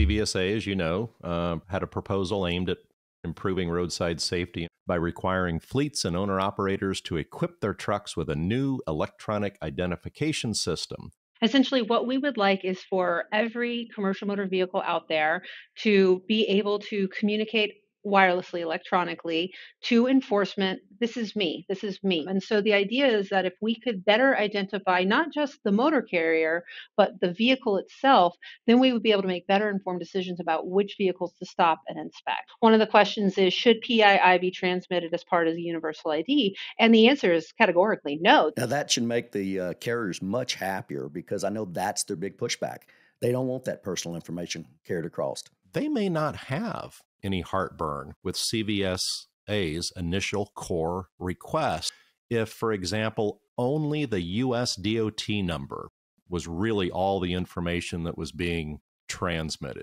CVSA, as you know, uh, had a proposal aimed at improving roadside safety by requiring fleets and owner operators to equip their trucks with a new electronic identification system. Essentially, what we would like is for every commercial motor vehicle out there to be able to communicate wirelessly, electronically to enforcement. This is me. This is me. And so the idea is that if we could better identify not just the motor carrier, but the vehicle itself, then we would be able to make better informed decisions about which vehicles to stop and inspect. One of the questions is should PII be transmitted as part of the universal ID? And the answer is categorically no. Now, that should make the uh, carriers much happier because I know that's their big pushback. They don't want that personal information carried across. They may not have any heartburn with CVSA's initial core request. If, for example, only the US DOT number was really all the information that was being transmitted.